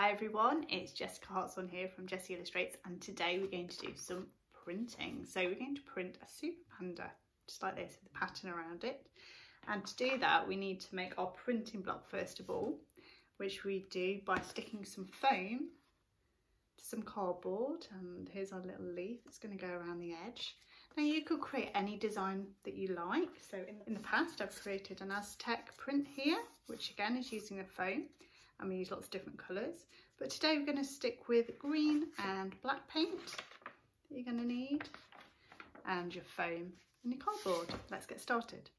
Hi everyone, it's Jessica Hartshorn here from Jessi Illustrates and today we're going to do some printing. So we're going to print a super panda just like this with a pattern around it. And to do that we need to make our printing block first of all, which we do by sticking some foam to some cardboard and here's our little leaf that's going to go around the edge. Now you could create any design that you like. So in, in the past I've created an Aztec print here, which again is using a foam and we use lots of different colours. But today we're going to stick with green and black paint that you're going to need and your foam and your cardboard. Let's get started.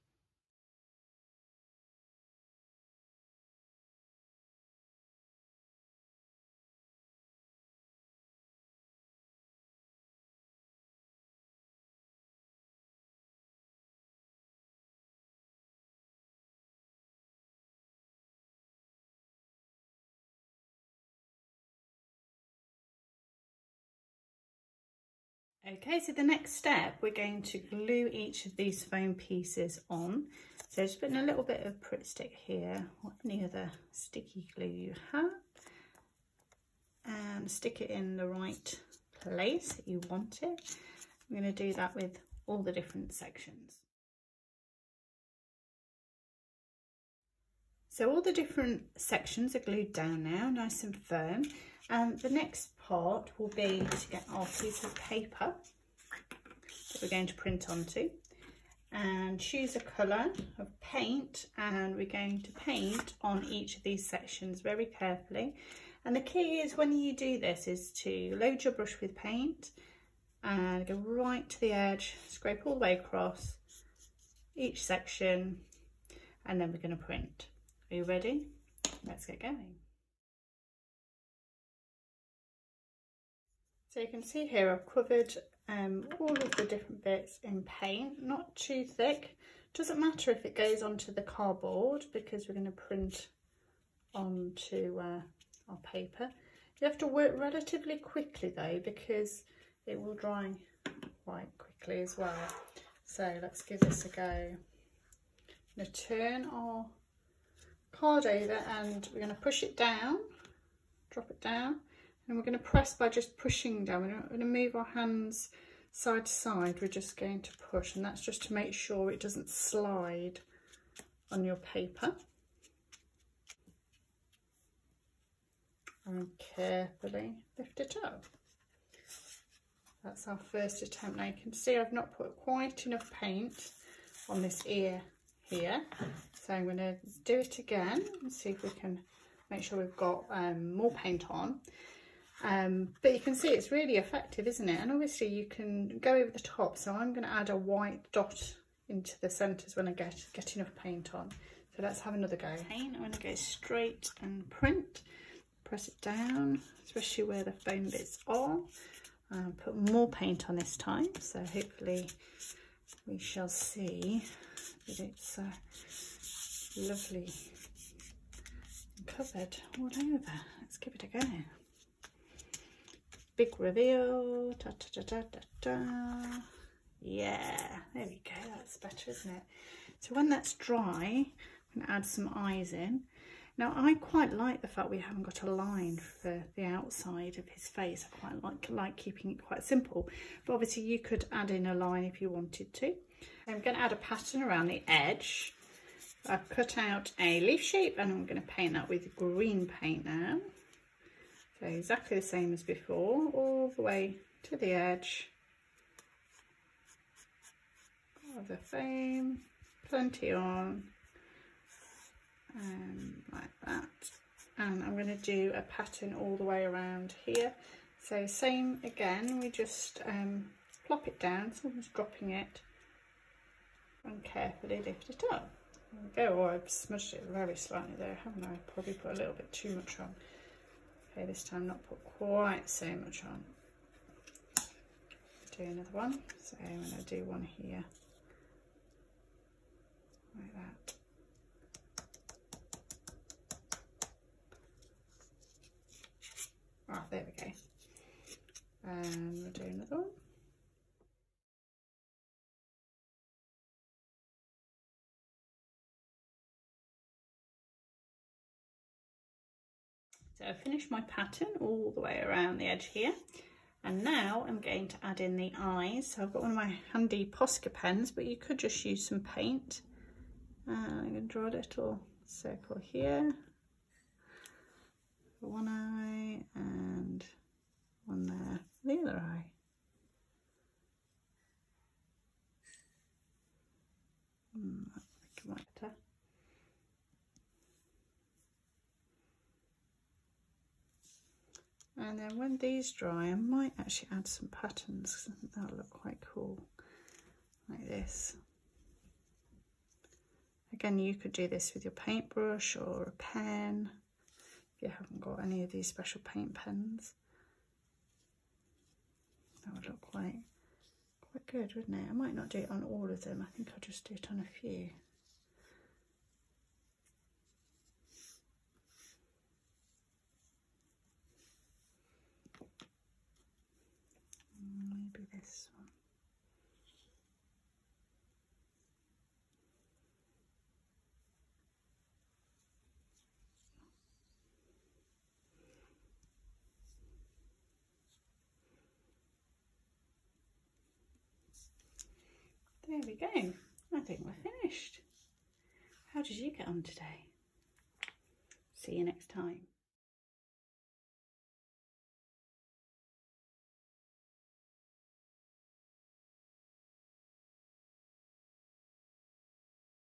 Okay, so the next step, we're going to glue each of these foam pieces on. So just putting a little bit of Pritt stick here, or any other sticky glue you have, and stick it in the right place that you want it. I'm going to do that with all the different sections. So all the different sections are glued down now, nice and firm. And the next part will be to get our piece of paper that we're going to print onto. And choose a colour of paint and we're going to paint on each of these sections very carefully. And the key is when you do this is to load your brush with paint and go right to the edge scrape all the way across each section and then we're going to print. Are you ready? Let's get going So you can see here I've covered um, all of the different bits in paint, not too thick. Doesn't matter if it goes onto the cardboard because we're going to print onto uh, our paper. You have to work relatively quickly though because it will dry quite quickly as well. So let's give this a go. I'm going to turn our card over and we're going to push it down, drop it down and we're going to press by just pushing down. We're not going to move our hands side to side. We're just going to push and that's just to make sure it doesn't slide on your paper. And carefully lift it up. That's our first attempt. Now you can see I've not put quite enough paint on this ear here. So I'm going to do it again and see if we can make sure we've got um, more paint on. Um, but you can see it's really effective, isn't it? And obviously you can go over the top. So I'm going to add a white dot into the centres when I get, get enough paint on. So let's have another go. I'm going to go straight and print. Press it down, especially where the foam bits are. And put more paint on this time. So hopefully we shall see that it's uh, lovely covered all over. Let's give it a go big reveal. Yeah, there we go. That's better, isn't it? So when that's dry, I'm going to add some eyes in. Now, I quite like the fact we haven't got a line for the outside of his face. I quite like, like keeping it quite simple. But obviously, you could add in a line if you wanted to. I'm going to add a pattern around the edge. I've cut out a leaf shape and I'm going to paint that with green paint now. So exactly the same as before, all the way to the edge of the foam, plenty on, and like that. And I'm going to do a pattern all the way around here. So same again, we just um, plop it down, so I'm just dropping it and carefully lift it up. There we go, oh, I've smudged it very slightly there, haven't I? Probably put a little bit too much on. Okay, this time not put quite so much on. Do another one. So I'm going to do one here, like that. Ah, there we go. And we'll do another one. So I've finished my pattern all the way around the edge here. And now I'm going to add in the eyes. So I've got one of my handy Posca pens, but you could just use some paint. And I'm going to draw a little circle here for one eye and one there for the other eye. Hmm, I think better. And then when these dry, I might actually add some patterns that'll look quite cool, like this. Again, you could do this with your paintbrush or a pen if you haven't got any of these special paint pens. That would look quite, quite good, wouldn't it? I might not do it on all of them. I think I'll just do it on a few. This one. There we go. I think we're finished. How did you get on today? See you next time.